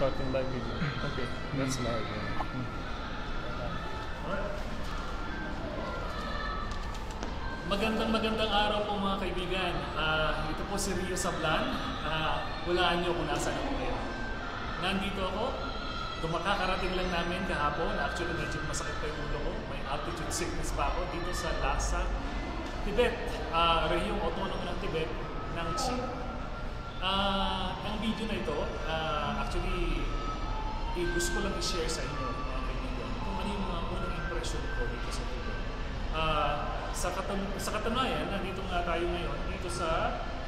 starting live video. Okay, that's live. yeah. Magandang magandang araw po mga kaibigan. Ah, ito po si Rio Sablan. Ah, walaan niyo kung nasaan ako ngayon. Nandito ako. Tumakakarating lang namin kahapon. Actually, medyo masakit pa yung ulo ko. May altitude sickness pa ako dito sa Lhasa, Tibet. Ah, rehiyong autonomo ng Tibet ng China. Ah, ang video na ito, ah, actually, eh, gusto ko lang i-share sa inyo mga kaibigan kung ano yung mga unang impression ko dito sa Tibet. Ah, sa, katan- sa katunayan, nandito nga tayo ngayon dito sa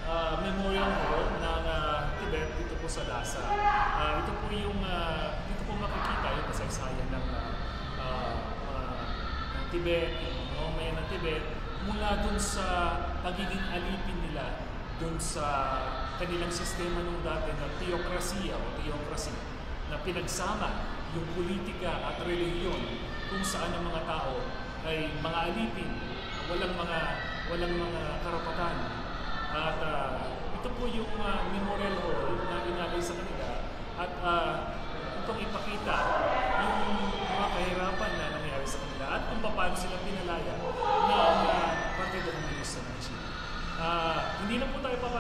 ah, Memorial Hall ng ah, Tibet dito po sa Lhasa. Ah, ito po yung ah, dito po makikita yung kasaysayan ng ah, ah, mga- ng Tibet, yung mamamayan ng Tibet mula dun sa pagiging alipin nila dun sa kanilang sistema nung dati na theocracy o theocracy na pinagsama yung politika at relihiyon kung saan ang mga tao ay mga alipin, walang mga walang mga karapatan. At ah, ito po yung ah, memorial hall na inalay sa kanila at uh, itong ipakita yung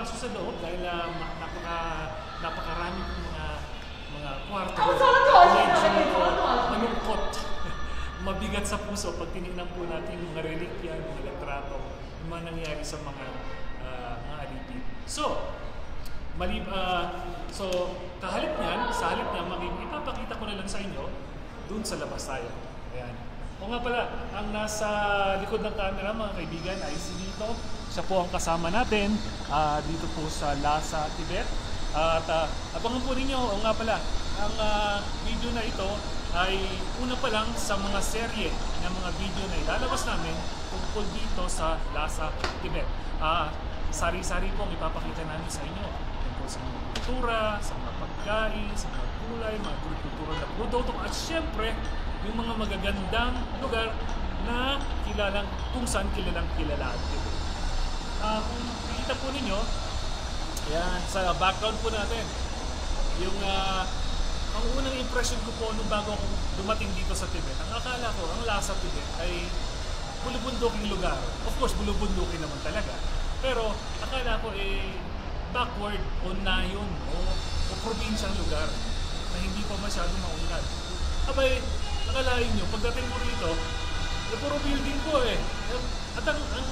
papasok sa loob dahil ah, ma- napaka, napakarami pong mga mga kwarto. Medyo malungkot. Mabigat sa puso pag tinignan po natin yung mga relikya, yung mga litrato, yung mga nangyari sa mga ah, mga alipin. So, Malib, ah, so, kahalip niyan, sa halip niya, ipapakita ko na lang sa inyo, dun sa labas tayo. Ayan. O nga pala, ang nasa likod ng camera, mga kaibigan, ay si Lito. Siya po ang kasama natin ah, dito po sa Lhasa, Tibet. At uh, abangan po ninyo, o nga pala, ang ah, video na ito ay una pa lang sa mga serye ng mga video na ilalabas namin tungkol dito sa Lhasa, Tibet. Ah, sari-sari po ang ipapakita namin sa inyo tungkol sa mga kultura, sa mga pagkain, sa mga gulay, mga kultura na produkto at syempre yung mga magagandang lugar na kilalang kung saan kilalang kilala ang Tibet. Ah, kung nakikita po ninyo, yan, sa background po natin, yung ah, ang unang impression ko po nung bago ako dumating dito sa Tibet, ang akala ko, ang Lhasa Tibet ay bulubunduking lugar. Of course, bulubundukin naman talaga. Pero akala ko eh backward o nayon o, o probinsyang lugar na hindi pa masyado maunlad. Abay, akalain nyo, pagdating mo rito, eh, puro building ko eh. At ang, ang,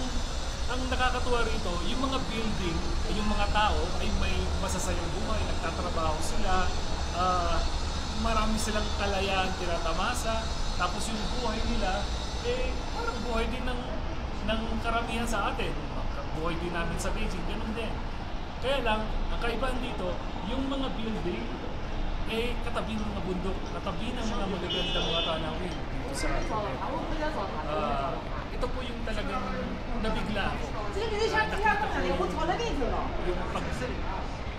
ang nakakatuwa rito, yung mga building, eh, yung mga tao ay may masasayang buhay, nagtatrabaho sila, ah, marami silang kalayaan tinatamasa, tapos yung buhay nila, eh, parang buhay din ng, ng karamihan sa atin. Buhay din namin sa Beijing, ganun din. Kaya lang, ang kaibahan dito, yung mga building, eh katabi ng mga bundok, katabi ng mga magagandang mga tanawin dito sa uh, ito po yung talagang nabigla ako. Yung pag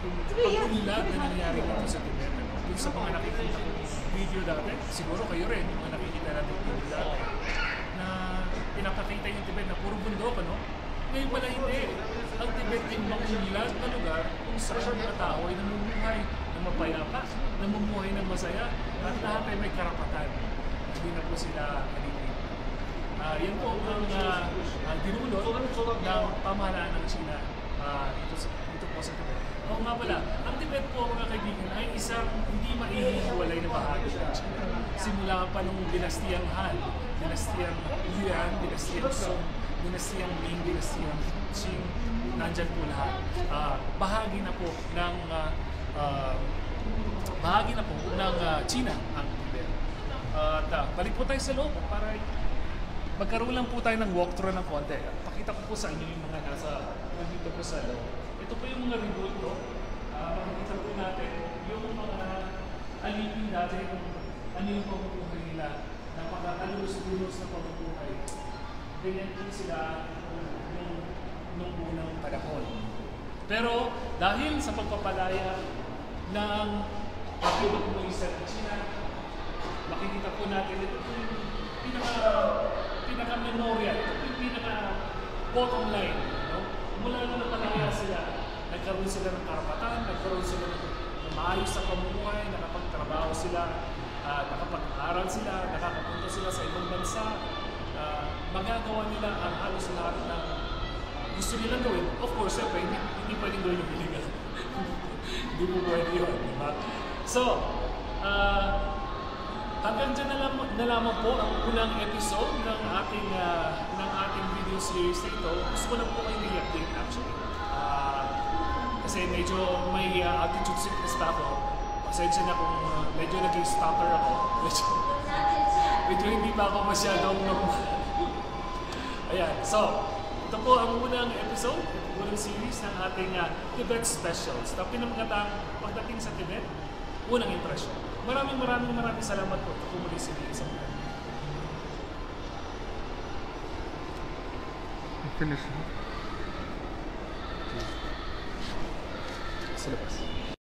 pag-unlad na nangyari dito sa Tibet, dun sa mga nakikita ko video dati, siguro kayo rin, yung mga nakikita natin video dati, na pinapakita yung Tibet na puro bundok, ano? Ngayon pala hindi. Ang Tibet din makunlad na lugar kung saan mga tao ay namumuhay na mapayapa namumuhay ng masaya, at lahat ay may karapatan. Hindi na po sila alipin. Ah, yan po ang uh, uh, dinulot ng pamahalaan ng China dito, sa, dito po sa Tibet. Oo nga pala, ang Tibet po mga kaibigan ay isang hindi maihiwalay na bahagi ng China. Simula pa nung dinastiyang Han, dinastiyang Yuan, dinastiyang Song, dinastiyang Ming, dinastiyang Qing, nandyan po lahat. Ah, bahagi na po ng ah, ah, bahagi na po ng ah, China ang Tibet. At ah, balik po tayo sa loob para magkaroon lang po tayo ng walkthrough ng konti. Pakita ko po sa inyo yung mga nasa nandito po sa loob. Ito po yung mga rebulto. Uh, makikita po natin yung mga alipin dati kung ano yung pamumuhay nila. Napakakalulus-lulus na pamumuhay. Ganyan po sila nung, nung unang panahon. Pero dahil sa pagpapalaya ng Partido Komunista ng China, makikita po natin ito yung pinaka pinaka memorial, ito yung pinaka bottom line. No? Mula nung napalaya sila, nagkaroon sila ng karapatan, nagkaroon sila ng maayos sa pamumuhay, nakapagtrabaho sila, ah, nakapag-aral sila, nakakapunta sila sa ibang bansa, ah, magagawa nila ang halos lahat ng gusto nilang gawin. Of course, siyempre, hindi, hindi pwedeng gawin yung illegal. hindi po pwede yun, di ba? So, ah, Hanggang dyan na, lam- na lamang po ang unang episode ng ating ah, ng ating video series na ito. Gusto ko lang po kayo i-update actually. Ah, kasi medyo may ah, altitude sickness pa ako. Pasensya na kung ah, medyo naging stalker ako. Medyo, medyo hindi pa ako masyadong normal. Ayan, so, ito po ang unang episode, unang series ng ating ah, Tibet Specials. Na pinamagatang pagdating sa Tibet, unang impression. Maraming maraming maraming salamat po kung muli si Lisa. Finish. Sa labas.